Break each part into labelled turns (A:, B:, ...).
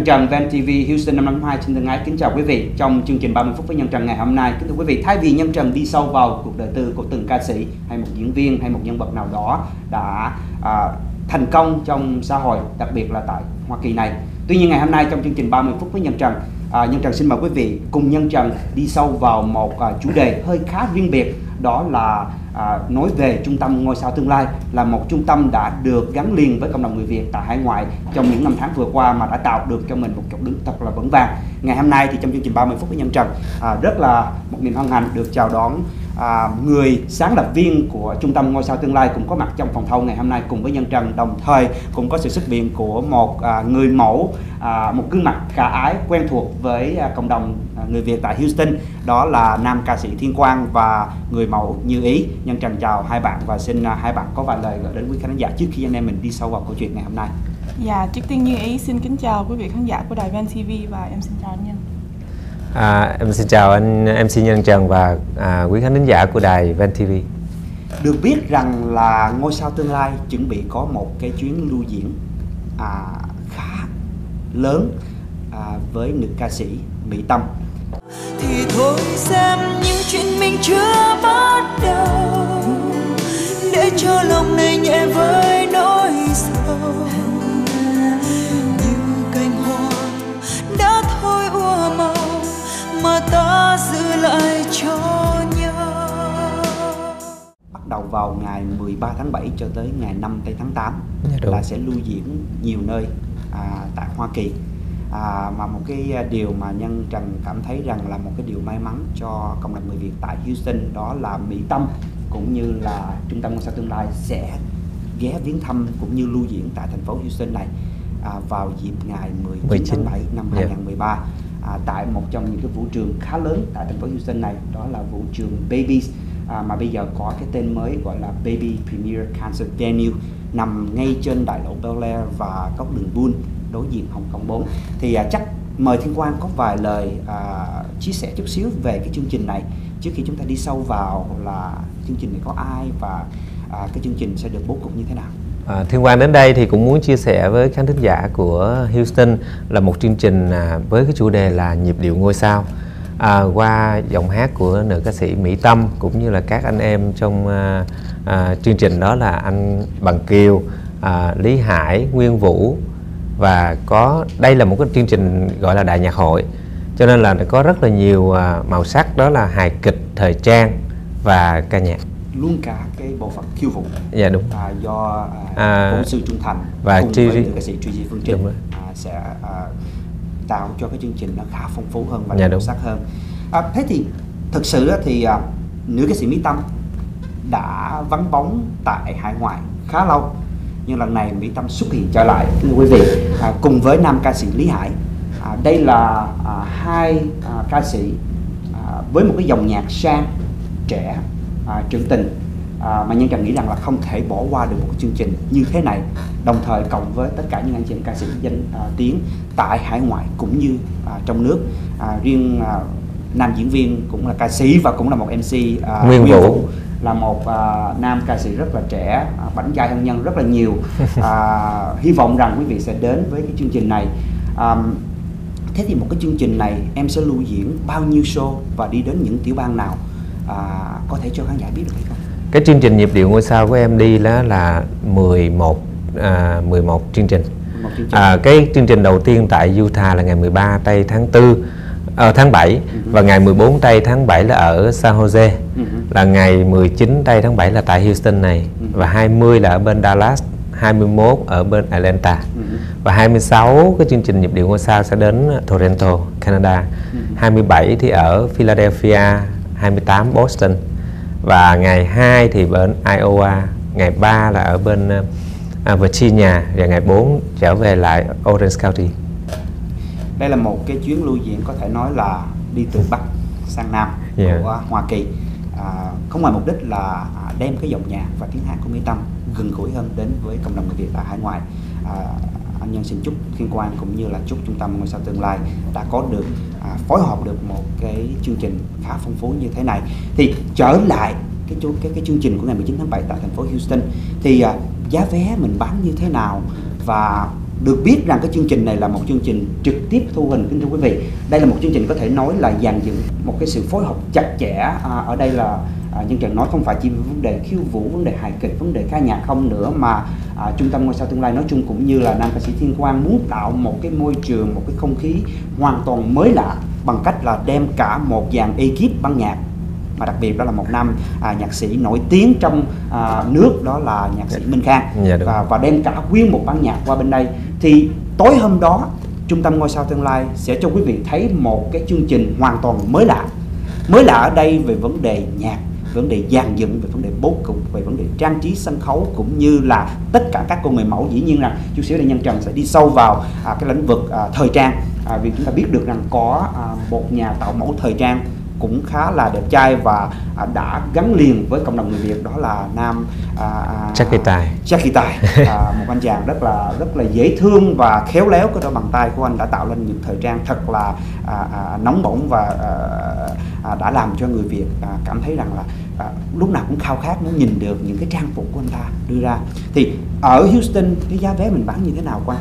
A: Nhân Trần Van TV Houston 552 xin thân ái kính chào quý vị trong chương trình 30 phút với Nhân Trần ngày hôm nay. Kính thưa quý vị, thay vì Nhân Trần đi sâu vào cuộc đời tư của từng ca sĩ hay một diễn viên hay một nhân vật nào đó đã à, thành công trong xã hội, đặc biệt là tại Hoa Kỳ này. Tuy nhiên ngày hôm nay trong chương trình 30 phút với Nhân Trần, à, Nhân Trần xin mời quý vị cùng Nhân Trần đi sâu vào một à, chủ đề hơi khá riêng biệt đó là à, nói về trung tâm ngôi sao tương lai là một trung tâm đã được gắn liền với cộng đồng người Việt tại hải ngoại trong những năm tháng vừa qua mà đã tạo được cho mình một chỗ đứng thật là vững vàng. Ngày hôm nay thì trong chương trình 30 phút với Nhân Trần à, rất là một niềm hân hạnh được chào đón à, người sáng lập viên của trung tâm ngôi sao tương lai cũng có mặt trong phòng thâu ngày hôm nay cùng với Nhân Trần. Đồng thời cũng có sự xuất hiện của một à, người mẫu à, một gương mặt khả ái quen thuộc với à, cộng đồng à, người Việt tại Houston. Đó là nam ca sĩ Thiên Quang và người mẫu Như Ý. Nhân Trần chào hai bạn và xin à, hai bạn có vài lời gửi đến quý khán giả trước khi anh em mình đi sâu vào câu chuyện ngày hôm nay.
B: Dạ, trước tiên Như Ý xin kính chào quý vị khán giả của đài Van TV và em xin chào anh Nhân.
C: À, em xin chào anh MC Nhân Trần và à, quý khán thính giả của đài Van TV.
A: được biết rằng là ngôi sao tương lai chuẩn bị có một cái chuyến lưu diễn à, khá lớn à, với nữ ca sĩ Mỹ Tâm
D: thì thôi xem những chuyện mình chưa bắt đầu để cho lòng này nhẹ với nỗi sầu
A: vào ngày 13 tháng 7 cho tới ngày 5 tây tháng 8
C: Dạ, đúng.
A: là sẽ lưu diễn nhiều nơi à, tại Hoa Kỳ à, mà một cái à, điều mà nhân trần cảm thấy rằng là một cái điều may mắn cho cộng đồng người Việt tại Houston đó là Mỹ Tâm cũng như là trung tâm ngôi sao tương lai sẽ ghé viếng thăm cũng như lưu diễn tại thành phố Houston này à, vào dịp ngày 19,
C: 19.
A: tháng 7 năm
C: Dạ.
A: 2013 à, tại một trong những cái vũ trường khá lớn tại thành phố Houston này đó là vũ trường Babies à, mà bây giờ có cái tên mới gọi là Baby Premier Concert Venue nằm ngay trên đại lộ Bel Air và góc đường Bull đối diện Hồng Kông 4 thì à, chắc mời Thiên Quang có vài lời à, chia sẻ chút xíu về cái chương trình này trước khi chúng ta đi sâu vào là chương trình này có ai và à, cái chương trình sẽ được bố cục như thế nào
C: À, Thiên Quang đến đây thì cũng muốn chia sẻ với khán thính giả của Houston là một chương trình à, với cái chủ đề là nhịp điệu ngôi sao. À, qua giọng hát của nữ ca sĩ Mỹ Tâm cũng như là các anh em trong à, à, chương trình đó là anh Bằng Kiều, à, Lý Hải, Nguyên Vũ và có đây là một cái chương trình gọi là đại nhạc hội cho nên là có rất là nhiều à, màu sắc đó là hài kịch, thời trang và ca nhạc.
A: luôn cả cái bộ phận khiêu vũ
C: Dạ đúng.
A: à, do à,
C: À,
A: sư Trung Thành
C: và
A: cùng
C: Tri-
A: với nữ ca sĩ Truy Di Phương Trinh à, sẽ à, tạo cho cái chương trình nó khá phong phú hơn và
C: Dạ, đúng.
A: sắc hơn. À, thế thì thực sự thì à, nữ ca sĩ Mỹ Tâm đã vắng bóng tại hải ngoại khá lâu nhưng lần này Mỹ Tâm xuất hiện trở lại thưa quý vị à, cùng với nam ca sĩ Lý Hải. À, đây là à, hai à, ca sĩ à, với một cái dòng nhạc sang trẻ à, trữ tình à, mà nhân trần nghĩ rằng là không thể bỏ qua được một chương trình như thế này đồng thời cộng với tất cả những anh chị em ca sĩ danh à, tiếng tại hải ngoại cũng như à, trong nước. À, riêng à, nam diễn viên cũng là ca sĩ và cũng là một mc à,
C: Nguyên Vũ.
A: là một à, nam ca sĩ rất là trẻ à, bảnh trai hơn nhân rất là nhiều. À, hy vọng rằng quý vị sẽ đến với cái chương trình này. À, thế thì một cái chương trình này em sẽ lưu diễn bao nhiêu show và đi đến những tiểu bang nào? À, có thể cho khán giả biết được hay không?
C: Cái chương trình nhịp điệu ngôi sao của em đi đó là 11 à, 11 chương trình.
A: một chương trình
C: À, cái chương trình đầu tiên tại Utah là ngày 13 tây tháng 4 ờ, tháng 7 và ngày 14 tây tháng 7 là ở San Jose.
A: Ừ.
C: Là ngày 19 tây tháng 7 là tại Houston này và 20 là ở bên Dallas, 21 ở bên Atlanta.
A: Ừ.
C: Và 26 cái chương trình nhịp điệu ngôi sao sẽ đến Toronto, Canada. 27 thì ở Philadelphia, 28 Boston. Và ngày 2 thì bên Iowa, ngày 3 là ở bên ờ, à, Virginia và ngày 4 trở về lại Orange County.
A: đây là một cái chuyến lưu diễn có thể nói là đi từ bắc sang nam
C: Yeah.
A: của Hoa Kỳ à, không ngoài mục đích là đem cái dòng nhạc và tiếng hát của Mỹ Tâm gần gũi hơn đến với cộng đồng người Việt tại hải ngoại à, anh nhân xin chúc Thiên Quang cũng như là chúc trung tâm ngôi sao tương lai đã có được à, phối hợp được một cái chương trình khá phong phú như thế này thì trở lại cái cái cái chương trình của ngày 19 tháng 7 tại thành phố Houston thì à, giá vé mình bán như thế nào. Và được biết rằng cái chương trình này là một chương trình trực tiếp thu hình kính thưa quý vị. Đây là một chương trình có thể nói là dàn dựng một cái sự phối hợp chặt chẽ. À, ở đây là à, nhân trần nói không phải chỉ vấn đề khiêu vũ vấn đề hài kịch vấn đề ca nhạc không nữa mà à, trung tâm ngôi sao tương lai nói chung cũng như là nam ca sĩ thiên quang muốn tạo một cái môi trường một cái không khí hoàn toàn mới lạ bằng cách là đem cả một dàn ekip ban nhạc mà đặc biệt đó là một năm à, nhạc sĩ nổi tiếng trong à, nước đó là nhạc sĩ Minh Khang.
C: Dạ, đúng.
A: và và đem cả nguyên một ban nhạc qua bên đây. Thì tối hôm đó trung tâm ngôi sao tương lai sẽ cho quý vị thấy một cái chương trình hoàn toàn mới lạ. Mới lạ ở đây về vấn đề nhạc vấn đề dàn dựng về vấn đề bố cục về vấn đề trang trí sân khấu cũng như là tất cả các cô người mẫu. Dĩ nhiên rằng chút xíu đây nhân trần sẽ đi sâu vào à, cái lĩnh vực à, thời trang. À, vì chúng ta biết được rằng có à, một nhà tạo mẫu thời trang cũng khá là đẹp trai và à, đã gắn liền với cộng đồng người Việt đó là nam à, à,
C: Jackie Tài.
A: Jackie Tài. À, một anh chàng rất là rất là dễ thương và khéo léo cái đôi bàn tay của anh đã tạo lên những thời trang thật là à, à, nóng bỏng và à, à, đã làm cho người Việt à, cảm thấy rằng là à, lúc nào cũng khao khát muốn nhìn được những cái trang phục của anh ta đưa ra. Thì ở Houston cái giá vé mình bán như thế nào qua?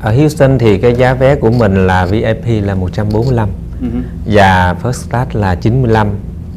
C: Ở Houston thì cái giá vé của mình là VIP là 145
A: Ừ
C: và First Class là 95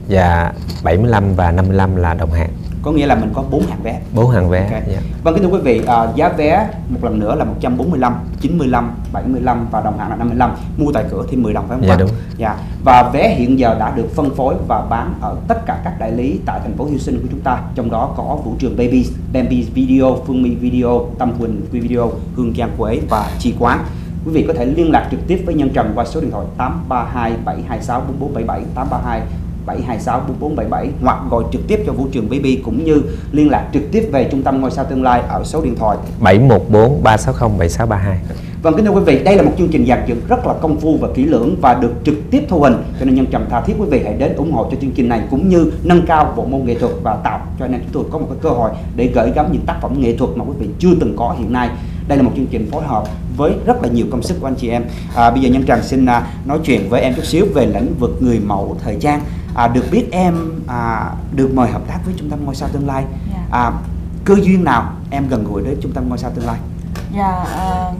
C: và 75 và 55 là đồng hạng.
A: có nghĩa là mình có bốn hạng vé
C: Bốn hàng vé.
A: Ok.
C: Dạ.
A: Vâng kính thưa quý vị, à, giá vé một lần nữa là 145, 95, 75 và đồng hạng là 55. Mua tại cửa thì 10 đồng phải không
C: Dạ, đúng.
A: Dạ. Và vé hiện giờ đã được phân phối và bán ở tất cả các đại lý tại thành phố Houston của chúng ta. Trong đó có vũ trường Baby, Baby Video, Phương My Video, Tâm Quỳnh Video, Hương Giang Quế và Chi Quán. Quý vị có thể liên lạc trực tiếp với Nhân Trần qua số điện thoại 832 726 4477 832 726 4477 hoặc gọi trực tiếp cho vũ trường BB cũng như liên lạc trực tiếp về trung tâm ngôi sao tương lai ở số điện thoại
C: 714 360 7632.
A: Vâng kính thưa quý vị, đây là một chương trình dàn dựng rất là công phu và kỹ lưỡng và được trực tiếp thu hình cho nên nhân trần tha thiết quý vị hãy đến ủng hộ cho chương trình này cũng như nâng cao bộ môn nghệ thuật và tạo cho em chúng tôi có một cái cơ hội để gửi gắm những tác phẩm nghệ thuật mà quý vị chưa từng có hiện nay. Đây là một chương trình phối hợp với rất là nhiều công sức của anh chị em. À, bây giờ nhân trần xin à, nói chuyện với em chút xíu về lĩnh vực người mẫu thời trang. À, được biết em à, được mời hợp tác với trung tâm ngôi sao tương lai.
B: Dạ.
A: À, cơ duyên nào em gần gũi đến trung tâm ngôi sao tương lai?
B: Dạ, à,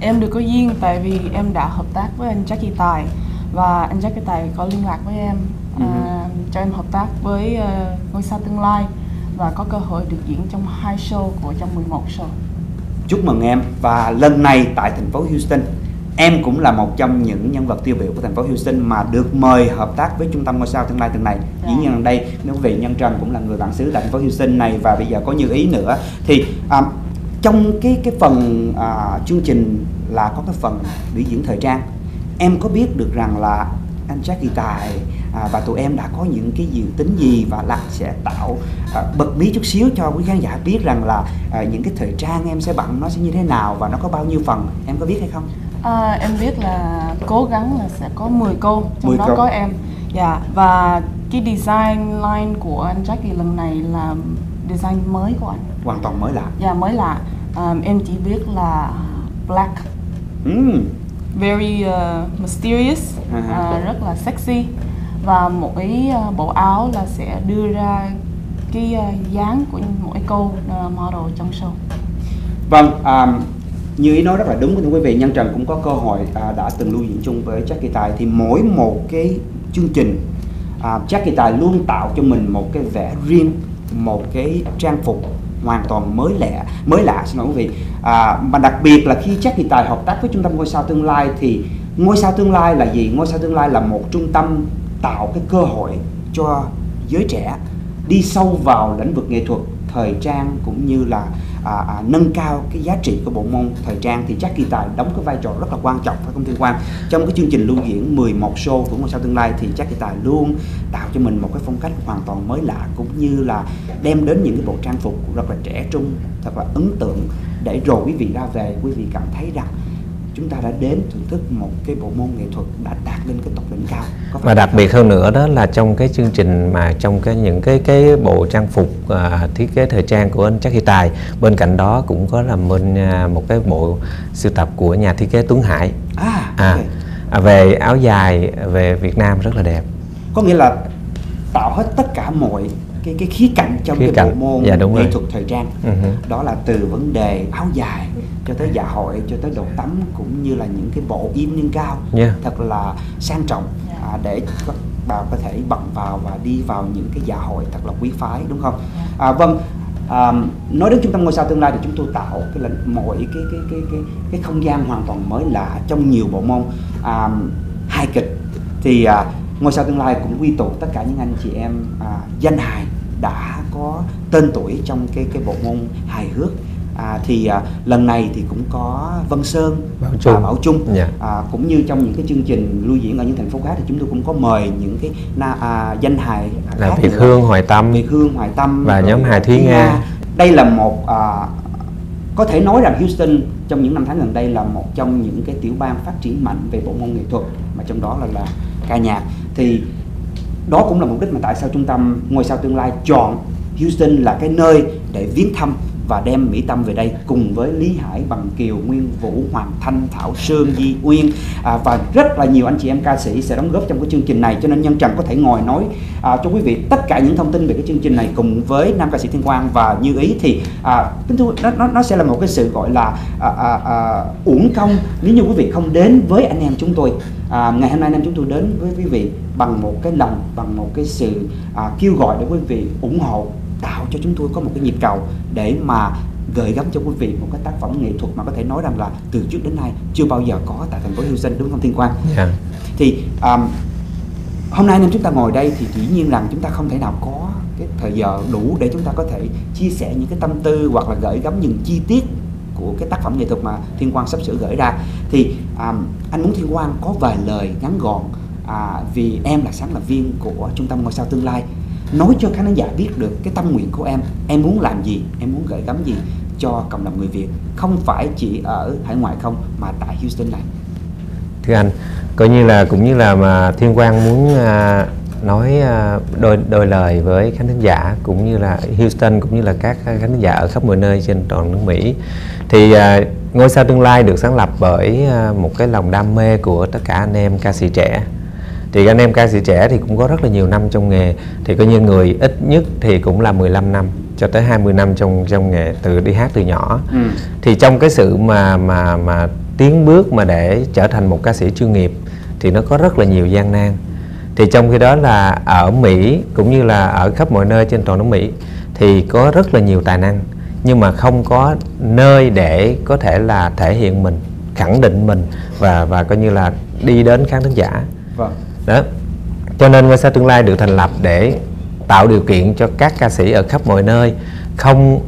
B: em được có duyên tại vì em đã hợp tác với anh Jackie Tài và anh Jackie Tài có liên lạc với em
A: Ừ.
B: à, cho em hợp tác với ờ, ngôi sao tương lai và có cơ hội được diễn trong hai show của trong 11 show.
A: Chúc mừng em và lần này tại thành phố Houston em cũng là một trong những nhân vật tiêu biểu của thành phố Houston mà được mời hợp tác với trung tâm ngôi sao tương lai tuần này.
B: Dạ.
A: Dĩ nhiên rằng đây nếu quý vị nhân trần cũng là người bản xứ tại thành phố Houston này và bây giờ có như ý nữa thì à, trong cái cái phần à, chương trình là có cái phần biểu diễn thời trang em có biết được rằng là anh Jackie Tài à, và tụi em đã có những cái dự tính gì và Lắc sẽ tạo à, bật mí chút xíu cho quý khán giả biết rằng là à, những cái thời trang em sẽ bận nó sẽ như thế nào và nó có bao nhiêu phần em có biết hay không?
B: À, em biết là cố gắng là sẽ có 10 cô, trong
A: 10
B: đó
A: cô.
B: có em. Dạ, và cái design line của anh Jackie lần này là design mới của anh.
A: Hoàn toàn mới lạ.
B: Dạ, mới lạ. À, em chỉ biết là black
A: Ừm,
B: very uh, mysterious,
A: ha.
B: uh, rất là sexy và mỗi ờ, bộ áo là sẽ đưa ra cái ờ, dáng của mỗi cô ờ, model trong show.
A: Vâng, um, như ý nói rất là đúng thưa quý vị, Nhân Trần cũng có cơ hội à, đã từng lưu diễn chung với Jackie Tài thì mỗi một cái chương trình à, Jackie Tài luôn tạo cho mình một cái vẻ riêng, một cái trang phục hoàn toàn mới lạ, mới lạ xin lỗi quý vị. À, mà đặc biệt là khi Jackie Tài hợp tác với trung tâm ngôi sao tương lai thì ngôi sao tương lai là gì? Ngôi sao tương lai là một trung tâm tạo cái cơ hội cho giới trẻ đi sâu vào lĩnh vực nghệ thuật thời trang cũng như là à, à, nâng cao cái giá trị của bộ môn thời trang thì Jackie Tài đóng cái vai trò rất là quan trọng phải không Thiên Quang? Trong cái chương trình lưu diễn 11 show của ngôi sao tương lai thì Jackie Tài luôn tạo cho mình một cái phong cách hoàn toàn mới lạ cũng như là đem đến những cái bộ trang phục rất là trẻ trung thật là ấn tượng để rồi quý vị ra về quý vị cảm thấy rằng chúng ta đã đến thưởng thức một cái bộ môn nghệ thuật đã đạt lên cái tốc đỉnh cao. Có
C: Và đặc biệt hơn nữa đó là trong cái chương trình mà trong cái những cái cái bộ trang phục à, thiết kế thời trang của anh Jackie Tài bên cạnh đó cũng có làm bên à, một cái bộ sưu tập của nhà thiết kế Tuấn Hải.
A: À,
C: à,
A: ok.
C: à, về áo dài về Việt Nam rất là đẹp.
A: Có nghĩa là tạo hết tất cả mọi cái cái khía cạnh trong
C: Khía
A: cái
C: cạnh,
A: bộ môn
C: dạ, đúng
A: nghệ
C: rồi.
A: thuật thời trang
C: hứ.
A: đó là từ vấn đề áo dài cho tới dạ hội cho tới đồ tắm cũng như là những cái bộ im nâng cao
C: Yeah.
A: thật là sang trọng
B: Dạ.
A: à, để các bà có thể bận vào và đi vào những cái dạ hội thật là quý phái đúng không? À, vâng à, nói đến trung tâm ngôi sao tương lai thì chúng tôi tạo cái là mọi cái cái cái cái cái không gian hoàn toàn mới lạ trong nhiều bộ môn à, hài kịch thì à, ngôi sao tương lai cũng quy tụ tất cả những anh chị em à, danh hài đã có tên tuổi trong cái cái bộ môn hài hước à, thì à, lần này thì cũng có Vân Sơn
C: Bảo
A: và
C: Trung.
A: Bảo Trung
C: Dạ.
A: à, cũng như trong những cái chương trình lưu diễn ở những thành phố khác thì chúng tôi cũng có mời những cái na, à, danh hài
C: là Việt. Hương Hoài Tâm
A: Việt Hương Hoài Tâm
C: Và nhóm hài Thúy
A: Thúy
C: Nga.
A: đây là một à, có thể nói rằng Houston trong những năm tháng gần đây là một trong những cái tiểu bang phát triển mạnh về bộ môn nghệ thuật mà trong đó là là ca nhạc thì đó cũng là mục đích mà tại sao trung tâm ngôi sao tương lai chọn Houston là cái nơi để viếng thăm và đem Mỹ Tâm về đây cùng với Lý Hải, Bằng Kiều, Nguyên Vũ, Hoàng Thanh, Thảo Sơn, Di Uyên. À, và rất là nhiều anh chị em ca sĩ sẽ đóng góp trong cái chương trình này. Cho nên Nhân Trần có thể ngồi nói à, cho quý vị tất cả những thông tin về cái chương trình này cùng với nam ca sĩ Thiên Quang. Và Như Ý thì à, kính thưa nó, nó nó sẽ là một cái sự gọi là à, à, à, uổng công. Nếu như quý vị không đến với anh em chúng tôi à, ngày hôm nay anh em chúng tôi đến với quý vị bằng một cái lòng bằng một cái sự à, kêu gọi để quý vị ủng hộ tạo cho chúng tôi có một cái nhịp cầu để mà gửi gắm cho quý vị một cái tác phẩm nghệ thuật mà có thể nói rằng là từ trước đến nay chưa bao giờ có tại thành phố Houston đúng không Thiên Quang?
C: Dạ.
A: thì um, hôm nay em chúng ta ngồi đây thì dĩ nhiên rằng chúng ta không thể nào có cái thời giờ đủ để chúng ta có thể chia sẻ những cái tâm tư hoặc là gửi gắm những chi tiết của cái tác phẩm nghệ thuật mà Thiên Quang sắp sửa gửi ra thì um, anh muốn Thiên Quang có vài lời ngắn gọn à, vì em là sáng lập viên của trung tâm ngôi sao tương lai. Nói cho khán giả biết được cái tâm nguyện của em em muốn làm gì em muốn gửi gắm gì cho cộng đồng người Việt. Không phải chỉ ở hải ngoại không mà tại Houston này.
C: Thưa anh coi như là cũng như là mà thiên quang muốn à, nói à, đôi đôi lời với khán thính giả cũng như là Houston cũng như là các khán thính giả ở khắp mọi nơi trên toàn nước Mỹ. Thì à, ngôi sao tương lai được sáng lập bởi à, một cái lòng đam mê của tất cả anh em ca sĩ trẻ thì anh em ca sĩ trẻ thì cũng có rất là nhiều năm trong nghề. Thì coi như người ít nhất thì cũng là 15 năm cho tới 20 năm trong trong nghề từ đi hát từ nhỏ.
A: Ừ.
C: thì trong cái sự mà mà mà tiến bước mà để trở thành một ca sĩ chuyên nghiệp thì nó có rất là nhiều gian nan. Thì trong khi đó là ở Mỹ cũng như là ở khắp mọi nơi trên toàn nước Mỹ thì có rất là nhiều tài năng nhưng mà không có nơi để có thể là thể hiện mình khẳng định mình và và coi như là đi đến khán thính giả.
A: Vâng
C: đó. Cho nên ngôi sao tương lai được thành lập để tạo điều kiện cho các ca sĩ ở khắp mọi nơi. Không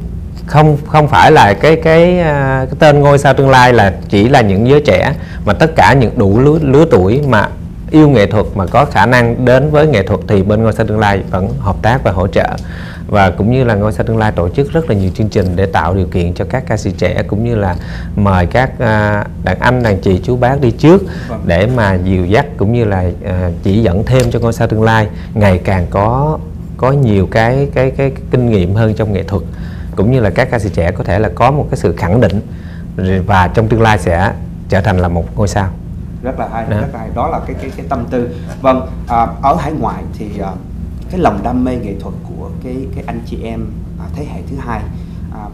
C: không không phải là cái cái, à, cái tên ngôi sao tương lai là chỉ là những giới trẻ mà tất cả những đủ lứa, lứa tuổi mà yêu nghệ thuật mà có khả năng đến với nghệ thuật thì bên ngôi sao tương lai vẫn hợp tác và hỗ trợ và cũng như là ngôi sao tương lai tổ chức rất là nhiều chương trình để tạo điều kiện cho các ca sĩ trẻ cũng như là mời các à, đàn anh đàn chị chú bác đi trước
A: Vâng.
C: để mà dìu dắt cũng như là à, chỉ dẫn thêm cho ngôi sao tương lai ngày càng có có nhiều cái cái cái, cái kinh nghiệm hơn trong nghệ thuật cũng như là các ca sĩ trẻ có thể là có một cái sự khẳng định và trong tương lai sẽ trở thành là một ngôi sao
A: rất là hay
C: Đó.
A: rất là hay đó là cái cái cái tâm tư vâng à, ở hải ngoại thì à, cái lòng đam mê nghệ thuật của cái cái anh chị em à, thế hệ thứ hai à,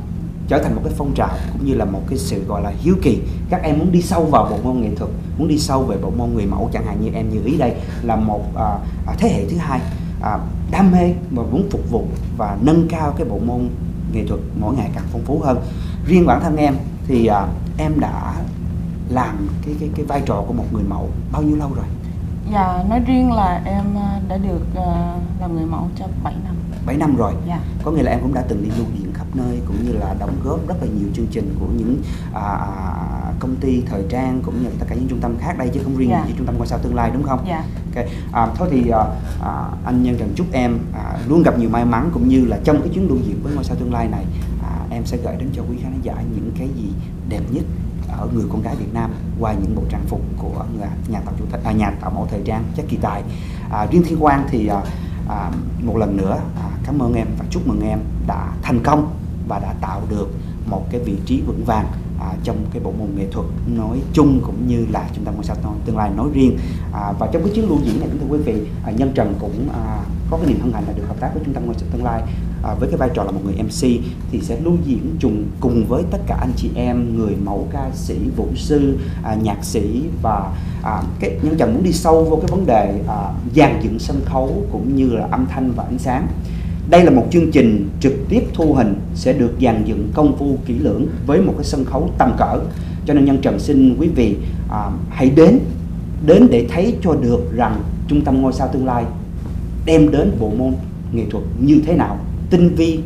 A: trở thành một cái phong trào cũng như là một cái sự gọi là hiếu kỳ các em muốn đi sâu vào bộ môn nghệ thuật muốn đi sâu về bộ môn người mẫu chẳng hạn như em như ý đây là một à, à, thế hệ thứ hai à, đam mê và muốn phục vụ và nâng cao cái bộ môn nghệ thuật mỗi ngày càng phong phú hơn riêng bản thân em thì à, em đã làm cái cái cái vai trò của một người mẫu bao nhiêu lâu rồi?
B: Dạ, nói riêng là em à, đã được à, làm người mẫu cho 7 năm.
A: 7 năm rồi.
B: Dạ.
A: Có nghĩa là em cũng đã từng đi lưu diễn khắp nơi cũng như là đóng góp rất là nhiều chương trình của những à, à, công ty thời trang cũng như là tất cả những trung tâm khác đây chứ không riêng
B: Dạ.
A: gì trung tâm ngôi sao tương lai đúng không?
B: Dạ.
A: Ok. À, thôi thì à, à, anh nhân trần chúc em à, luôn gặp nhiều may mắn cũng như là trong cái chuyến lưu diễn với ngôi sao tương lai này à, em sẽ gửi đến cho quý khán giả những cái gì đẹp nhất ở người con gái Việt Nam qua những bộ trang phục của nhà, tạo chủ à, nhà tạo mẫu thời trang chắc kỳ tài. À, riêng Thiên Quang thì à, à, một lần nữa à, cảm ơn em và chúc mừng em đã thành công và đã tạo được một cái vị trí vững vàng à, trong cái bộ môn nghệ thuật nói chung cũng như là trung tâm ngôi sao tương lai nói riêng. À, và trong cái chuyến lưu diễn này kính thưa quý vị à, nhân trần cũng à, có cái niềm hân hạnh là được hợp tác với trung tâm ngôi sao tương lai à, với cái vai trò là một người MC thì sẽ lưu diễn chung cùng với tất cả anh chị em người mẫu ca sĩ vũ sư à, nhạc sĩ và à, cái nhân trần muốn đi sâu vô cái vấn đề à, dàn dựng sân khấu cũng như là âm thanh và ánh sáng. Đây là một chương trình trực tiếp thu hình sẽ được dàn dựng công phu kỹ lưỡng với một cái sân khấu tầm cỡ. Cho nên nhân trần xin quý vị à, hãy đến đến để thấy cho được rằng trung tâm ngôi sao tương lai đem đến bộ môn nghệ thuật như thế nào tinh vi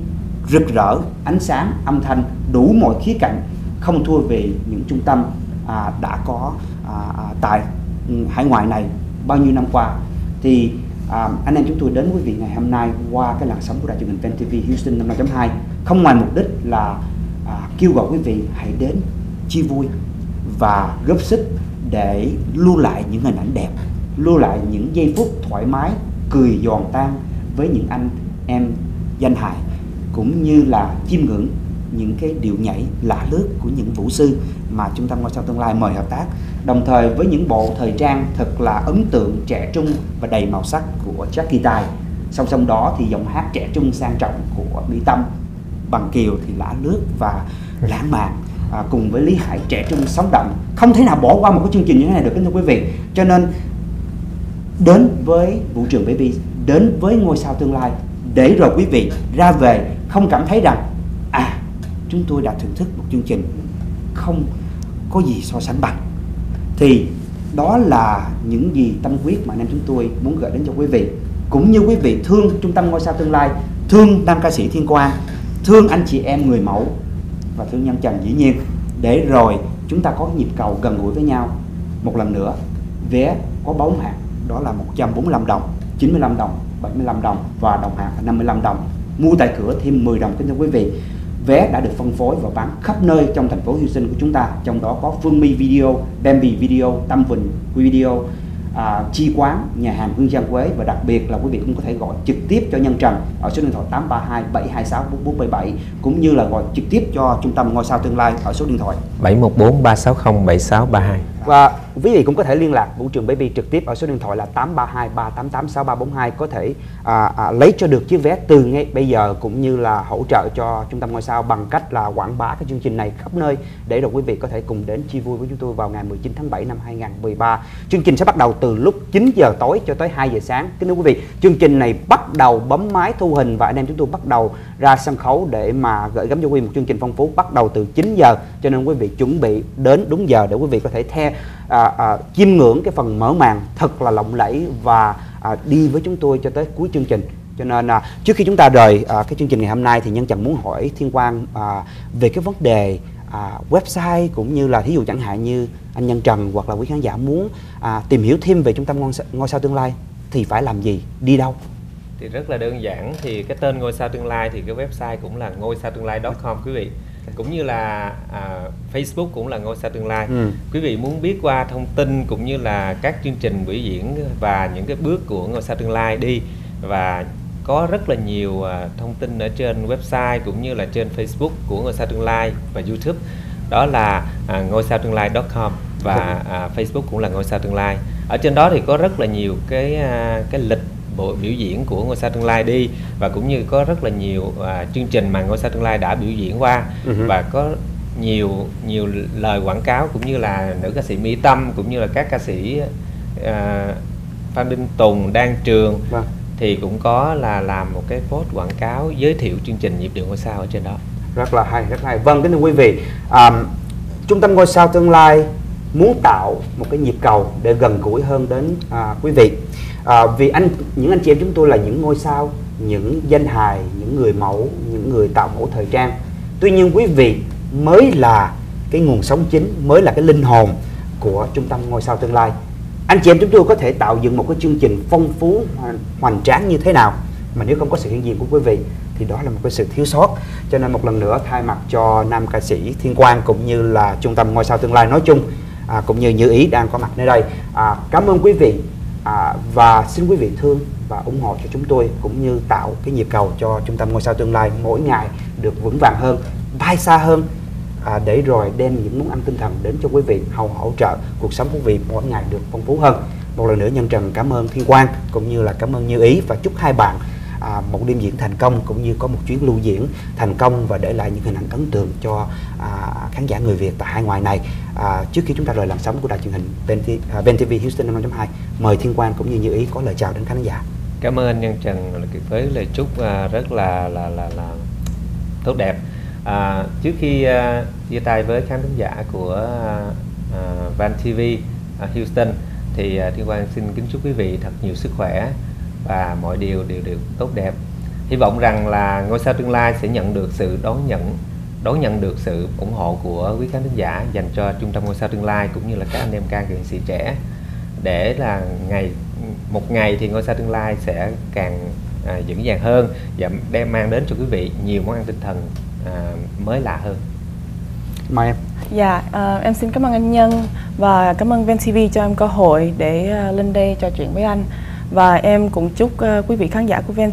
A: rực rỡ ánh sáng âm thanh đủ mọi khía cạnh không thua về những trung tâm à, đã có à, à, tại ừ, hải ngoại này bao nhiêu năm qua. Thì à, anh em chúng tôi đến quý vị ngày hôm nay qua cái làn sóng của đài truyền hình VTV Houston 5.2 không ngoài mục đích là à, kêu gọi quý vị hãy đến chia vui và góp sức để lưu lại những hình ảnh đẹp lưu lại những giây phút thoải mái cười giòn tan với những anh em danh hài cũng như là chiêm ngưỡng những cái điệu nhảy lạ lướt của những vũ sư mà trung tâm ngôi sao tương lai mời hợp tác. Đồng thời với những bộ thời trang thật là ấn tượng trẻ trung và đầy màu sắc của Jackie Tai song song đó thì giọng hát trẻ trung sang trọng của Mỹ Tâm bằng kiều thì lạ lướt và lãng mạn. À, cùng với Lý Hải trẻ trung sống động không thể nào bỏ qua một cái chương trình như thế này được kính thưa quý vị. Cho nên đến với vũ trường baby đến với ngôi sao tương lai để rồi quý vị ra về không cảm thấy rằng à chúng tôi đã thưởng thức một chương trình không có gì so sánh bằng. Thì đó là những gì tâm quyết mà anh em chúng tôi muốn gửi đến cho quý vị. Cũng như quý vị thương trung tâm ngôi sao tương lai, thương nam ca sĩ thiên quang, thương anh chị em người mẫu và thương nhân trần dĩ nhiên. Để rồi chúng ta có nhịp cầu gần gũi với nhau. Một lần nữa, vé có bóng hạn đó là 145 đồng 95 đồng. 75 đồng và đồng hạt là 55 đồng. Mua tại cửa thêm 10 đồng kính thưa quý vị. Vé đã được phân phối và bán khắp nơi trong thành phố Houston của chúng ta. Trong đó có Phương My Video, Bambi Video, Tâm Vịnh Video à, chi quán nhà hàng Hương Giang Quế và đặc biệt là quý vị cũng có thể gọi trực tiếp cho Nhân Trần ở số điện thoại 832 726 4477 cũng như là gọi trực tiếp cho trung tâm ngôi sao tương lai ở số điện thoại
C: 714 360 7632
A: và quý vị cũng có thể liên lạc vũ trường baby trực tiếp ở số điện thoại là 832 388 6342 có thể à, à, lấy cho được chiếc vé từ ngay bây giờ cũng như là hỗ trợ cho trung tâm ngôi sao bằng cách là quảng bá cái chương trình này khắp nơi để rồi quý vị có thể cùng đến chia vui với chúng tôi vào ngày 19 tháng 7 năm 2013. Chương trình sẽ bắt đầu từ lúc 9 giờ tối cho tới 2 giờ sáng. Kính thưa quý vị, chương trình này bắt đầu bấm máy thu hình và anh em chúng tôi bắt đầu ra sân khấu để mà gửi gắm cho quý vị một chương trình phong phú bắt đầu từ 9 giờ cho nên quý vị chuẩn bị đến đúng giờ để quý vị có thể theo à, à, chiêm ngưỡng cái phần mở màn thật là lộng lẫy và à, đi với chúng tôi cho tới cuối chương trình. Cho nên à, trước khi chúng ta rời à, cái chương trình ngày hôm nay thì nhân trần muốn hỏi thiên quang à, về cái vấn đề à, website cũng như là thí dụ chẳng hạn như anh nhân trần hoặc là quý khán giả muốn à, tìm hiểu thêm về trung tâm ngôi, sao- ngôi sao tương lai thì phải làm gì? Đi đâu?
C: Thì rất là đơn giản thì cái tên ngôi sao tương lai thì cái website cũng là ngôi sao tương lai.com quý vị cũng như là à, Facebook cũng là ngôi sao tương lai.
A: Ừ.
C: quý vị muốn biết qua thông tin cũng như là các chương trình biểu diễn và những cái bước của ngôi sao tương lai đi và có rất là nhiều à, thông tin ở trên website cũng như là trên Facebook của ngôi sao tương lai và YouTube. Đó là à, ngôi sao tương lai.com và à, Facebook cũng là ngôi sao tương lai. Ở trên đó thì có rất là nhiều cái à, cái lịch bộ biểu diễn của ngôi sao tương lai đi và cũng như có rất là nhiều à, chương trình mà ngôi sao tương lai đã biểu diễn qua
A: hứ.
C: và có nhiều nhiều lời quảng cáo cũng như là nữ ca sĩ Mỹ Tâm cũng như là các ca sĩ à, Phan Đinh Tùng, Đan Trường
A: Vâng.
C: thì cũng có là làm một cái post quảng cáo giới thiệu chương trình nhịp điệu ngôi sao ở trên đó.
A: rất là hay rất hay vâng kính thưa quý vị à, trung tâm ngôi sao tương lai muốn tạo một cái nhịp cầu để gần gũi hơn đến à, quý vị. À, vì anh những anh chị em chúng tôi là những ngôi sao những danh hài những người mẫu những người tạo mẫu thời trang. Tuy nhiên quý vị mới là cái nguồn sống chính mới là cái linh hồn của trung tâm ngôi sao tương lai. Anh chị em chúng tôi có thể tạo dựng một cái chương trình phong phú à, hoành- tráng như thế nào mà nếu không có sự hiện diện của quý vị thì đó là một cái sự thiếu sót. Cho nên một lần nữa thay mặt cho nam ca sĩ Thiên Quang cũng như là trung tâm ngôi sao tương lai nói chung à, cũng như Như Ý đang có mặt nơi đây. À, cảm ơn quý vị. À, và xin quý vị thương và ủng hộ cho chúng tôi cũng như tạo cái nhịp cầu cho trung tâm ngôi sao tương lai mỗi ngày được vững vàng hơn bay xa hơn à, để rồi đem những món ăn tinh thần đến cho quý vị hầu hỗ trợ cuộc sống của quý vị mỗi ngày được phong phú hơn. Một lần nữa nhân trần cảm ơn thiên quang cũng như là cảm ơn như ý và chúc hai bạn à, một đêm diễn thành công cũng như có một chuyến lưu diễn thành công và để lại những hình ảnh ấn tượng cho à, khán giả người Việt tại hai ngoài này à, trước khi chúng ta rời làn sóng của đài truyền hình Ben, à, ben TV Houston 5.2 mời Thiên Quang cũng như Như Ý có lời chào đến khán giả.
C: Cảm ơn anh Nhân Trần với lời chúc à, rất là là là là tốt đẹp. À, trước khi à, chia tay với khán thính giả của à, Van TV à, Houston thì à, Thiên Quang xin kính chúc quý vị thật nhiều sức khỏe và mọi điều đều đều tốt đẹp. Hy vọng rằng là ngôi sao tương lai sẽ nhận được sự đón nhận đón nhận được sự ủng hộ của quý khán thính giả dành cho trung tâm ngôi sao tương lai cũng như là các anh em ca nghệ sĩ trẻ. Để là ngày một ngày thì ngôi sao tương lai sẽ càng à, vững vàng hơn và đem mang đến cho quý vị nhiều món ăn tinh thần à, mới lạ hơn.
A: Mời em.
B: Dạ, uh, em xin cảm ơn anh Nhân và cảm ơn VN TV cho em cơ hội để uh, lên đây trò chuyện với anh. Và em cũng chúc uh, quý vị khán giả của VN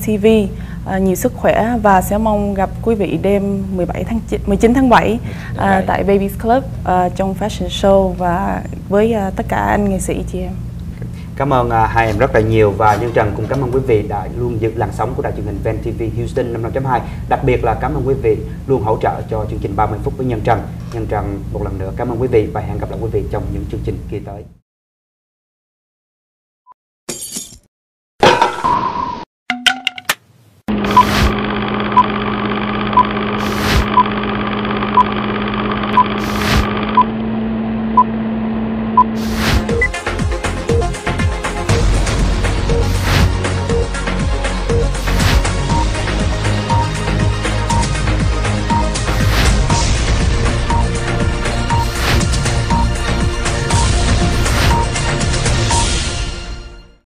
B: Uh, nhiều sức khỏe và sẽ mong gặp quý vị đêm 17 tháng 9, 19 tháng 7 uh, tại Babies Club uh, trong fashion show và với uh, tất cả anh nghệ sĩ chị em.
A: Cảm ơn uh, hai em rất là nhiều và Nhân Trần cũng cảm ơn quý vị đã luôn giữ làn sóng của đài truyền hình Ven TV Houston 55.2 Đặc biệt là cảm ơn quý vị luôn hỗ trợ cho chương trình 30 phút với Nhân Trần. Nhân Trần một lần nữa cảm ơn quý vị và hẹn gặp lại quý vị trong những chương trình kỳ tới